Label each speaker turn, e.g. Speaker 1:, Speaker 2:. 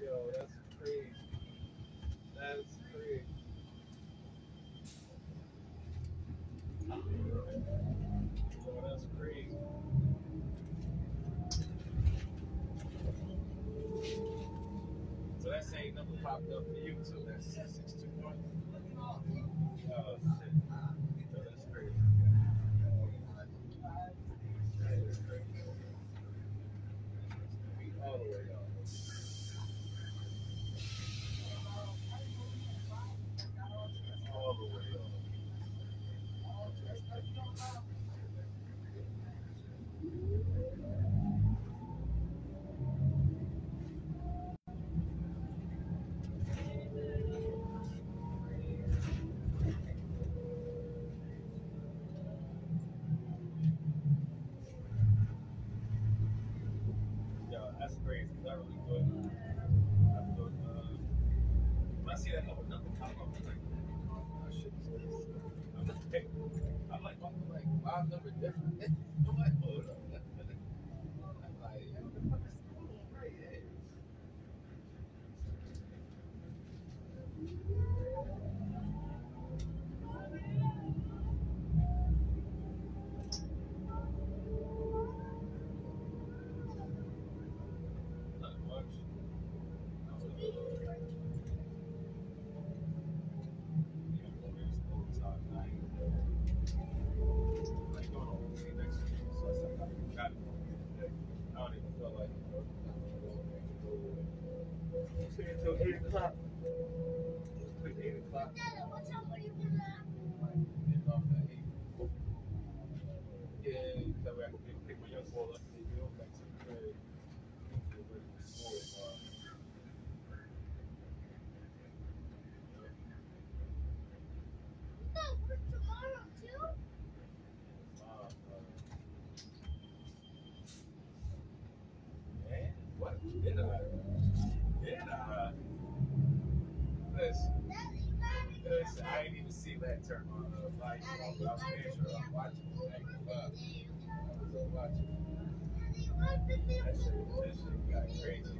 Speaker 1: Yo, that's crazy. That's crazy. So that same number popped up for you, so that's six two one. Oh shit. Yo, that's crazy. That is crazy. All the way up. All the way up. Yo, that's crazy. I see that number, number pop up, I'm like, oh shit, what's this? I'm like, I'm like, I'm like, five number different. I'm like, hold up. I'm like, yo, what the fuck is right here? Not much. Yeah, I'm going to old talk night. Like going home to see next week, so I said, I got. I don't even feel like it. See until 8 o'clock. Just quick 8 o'clock.
Speaker 2: Dada, what time are you gonna?
Speaker 1: Getting off at 8. Yeah, way I can pick, my young boy up and back to the. What did I? Did I? Listen, listen, I ain't even see that turn on the light, I was making I'm watching. Thank you, uh, watching. That shit, that crazy. That shit got crazy.